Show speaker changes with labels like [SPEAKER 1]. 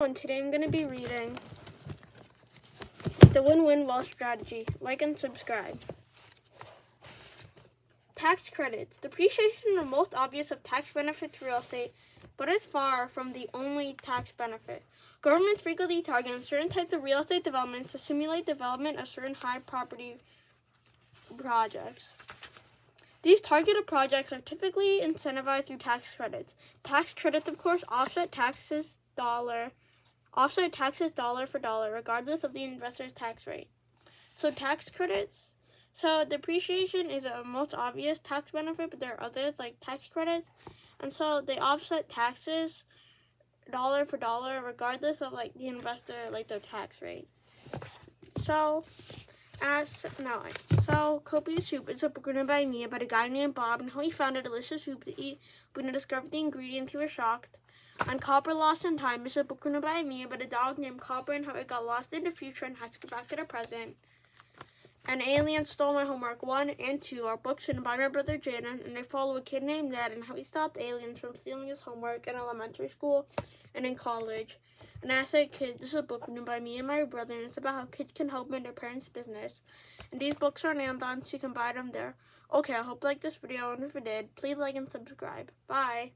[SPEAKER 1] And today I'm going to be reading The Win-Win Wealth Strategy. Like and subscribe. Tax credits. Depreciation the most obvious of tax benefits to real estate, but is far from the only tax benefit. Governments frequently target certain types of real estate developments to simulate development of certain high property projects. These targeted projects are typically incentivized through tax credits. Tax credits, of course, offset taxes dollar offset taxes dollar for dollar, regardless of the investor's tax rate. So tax credits, so depreciation is a most obvious tax benefit, but there are others like tax credits, and so they offset taxes dollar for dollar, regardless of like the investor like their tax rate. So as now, so Copious Soup is a book written by me about a guy named Bob and how he found a delicious soup to eat. When he discovered the ingredients, he was shocked. And Copper Lost in Time is a book written by me about a dog named Copper and how it got lost in the future and has to get back to the present. An Alien Stole My Homework 1 and 2 are books written by my brother Jaden, and they follow a kid named Ned and how he stopped aliens from stealing his homework in elementary school and in college. And as a kid, this is a book written by me and my brother, and it's about how kids can help in their parents' business. And these books are on Amazon, so you can buy them there. Okay, I hope you liked this video, and if you did, please like and subscribe. Bye!